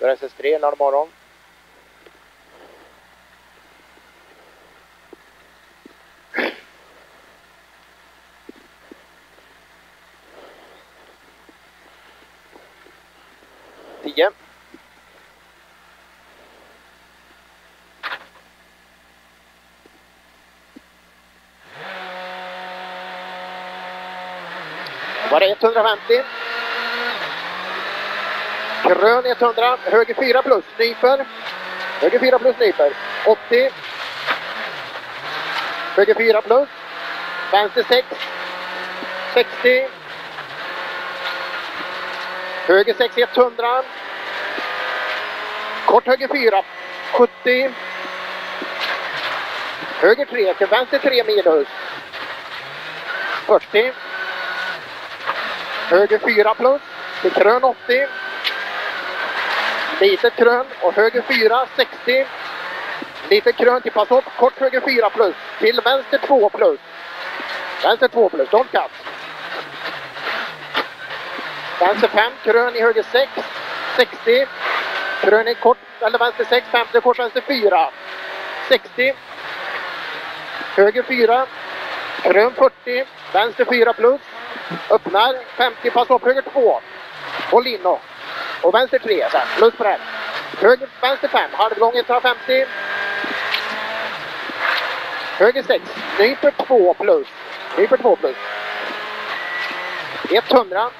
Då är det SS3 lördag morgon. Tio. Var det 150? Grön 100, höger 4 plus, nyper. Höger 4 plus, nyper. 80. Höger 4 plus. Vänster 6. 60. Höger 6, 100. Kort höger 4, 70. Höger 3, till vänster 3 minus. 40. Höger 4 plus, till krön 80. Litet krön och höger 4, 60. Litet krön till pass upp, kort höger 4 plus. Till vänster 2 plus. Vänster 2 plus, don't cut. Vänster 5, krön i höger 6, 60. Krön i kort, eller vänster 6, 50, kort vänster 4. 60. Höger 4. Krön 40. Vänster 4 plus. Öppnar 50, pass upp höger 2. Håll in Och och vänster 3 sen, plus på den. Höger, vänster 5, halvgång 150. Höger 6, nyper 2 plus. Nyper 2 plus. 100.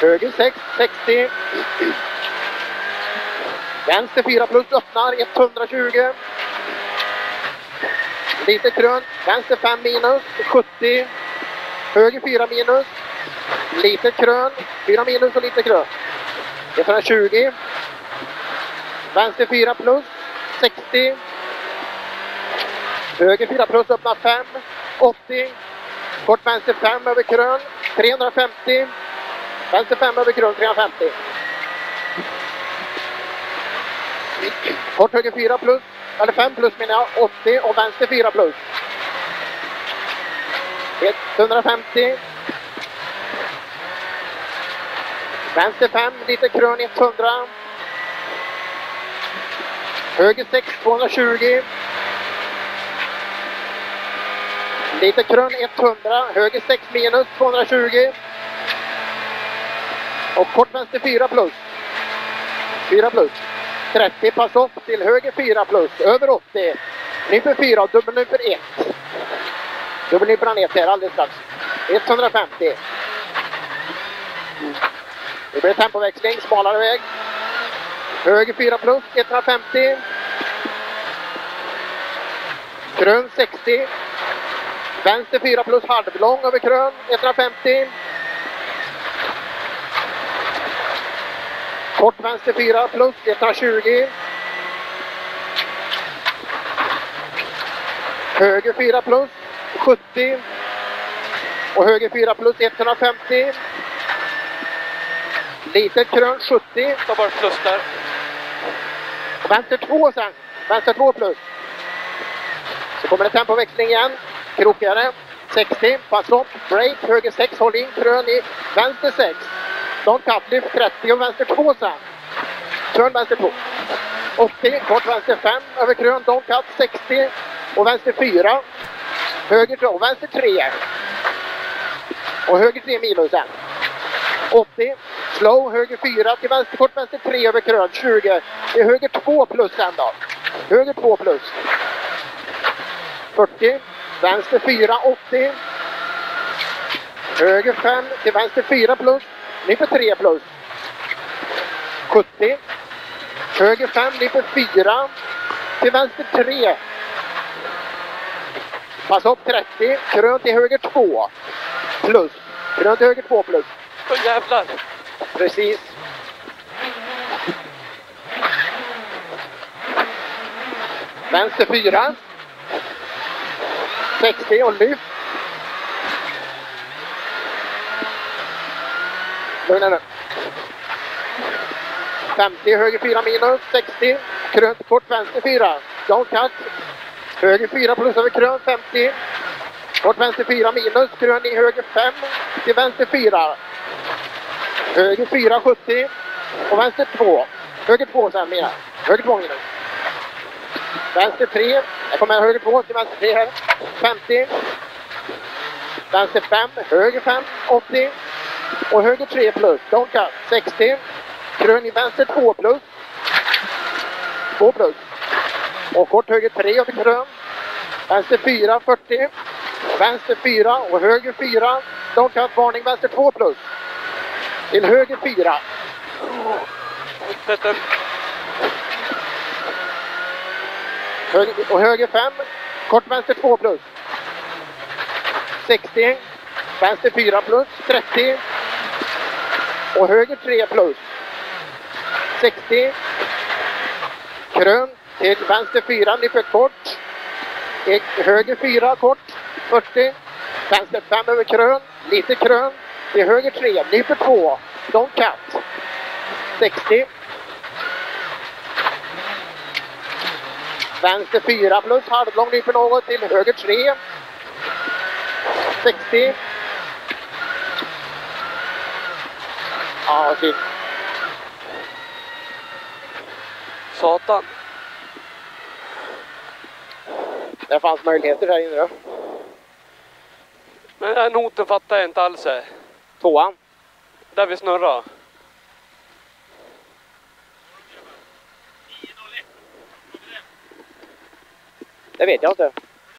Höger 6, 60. Vänster 4 plus öppnar 120. Lite krön. Vänster 5 minus 70. Höger 4 minus. Lite krön. 4 minus och lite krön. 120. Vänster 4 plus 60. Höger 4 plus öppnar 5. 80. Kort vänster 5 över krön. 350. Vänster 5 över krön 350. Kort höger 4 plus, eller 5 plus menar jag, 80 och vänster 4 plus. 150. Vänster 5, lite krön 100. Höger 6, 220. Lite krön 100, höger 6 minus 220. Och kort vänster 4 plus. 4 plus. 30, pass upp till höger 4 plus, över 80. Nyper 4 och dubbelnyper 1. Dubbelnyper han 1 här alldeles strax. 150. Nu blir det tempoväxling, smalare väg. Höger 4 plus, 150. Krön 60. Vänster 4 plus halvlång över krön, 150. Kort vänster 4 plus 120. Höger 4 plus 70. Och höger 4 plus 150. Litet krön 70. Ta bara plus där. Och vänster 2 sen. Vänster 2 plus. Så kommer det tempoväxling igen. Krokigare. 60. Pass upp. Break. Höger 6. Håll in krön i vänster 6. Don't cut. Lyft 30 och vänster 2 sen. Turn vänster 2. 80. Kort vänster 5. Över krön. Don't cut. 60. Och vänster 4. Höger 2. Vänster 3. Och höger 3 minus sen. 80. Slow. Höger 4 till vänster. Kort vänster 3 över krön. 20. Det är höger 2 plus sen då. Höger 2 plus. 40. Vänster 4. 80. Höger 5 till vänster 4 plus. Nyper 3 plus. 70. Höger 5, nyper 4. Till vänster 3. Pass upp 30. Krön till höger 2. Plus. Krön till höger 2 plus. Åh jävlar! Precis. Vänster 4. 60 och lyft. Lugna nu. 50, höger 4 minus, 60. Krönt kort, vänster 4. Don't cut. Höger 4 plus över krön, 50. Kort vänster 4 minus, krön i höger 5. Till vänster 4. Höger 4,70 och vänster 2. Höger 2 sen mer. Höger 2 minus. Vänster 3. Jag kommer höger 2 till vänster 3 här. 50. Vänster 5. Höger 5. 80. Och höger 3 plus. Don't cut. 60. Krön i vänster 2 plus. 2 plus. Och kort höger 3 och krön. Vänster 4, 40. Vänster 4 och höger 4. Don't cut. Varning vänster 2 plus. Till höger 4. Sätt den. Höger, och höger 5. Kort vänster 2 plus. 60. Vänster 4 plus. 30. Och höger 3 plus. 60. Krön till vänster 4, nyper kort. Höger 4 kort. 40. Vänster 5 över krön. Lite krön. Till höger 3, nyper 2. Don't cut. 60. Vänster 4 plus halvlång nyper något till höger 3. 60. Ja, synd. Satan. Det fanns möjligheter där inne då. Men den här noten fattar jag inte alls här. Tvåan. Där vi snurrar. Det vet jag inte.